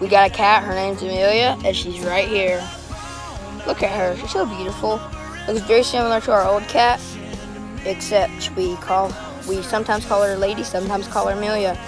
We got a cat. Her name's Amelia, and she's right here. Look at her. She's so beautiful. Looks very similar to our old cat, except we call we sometimes call her Lady, sometimes call her Amelia.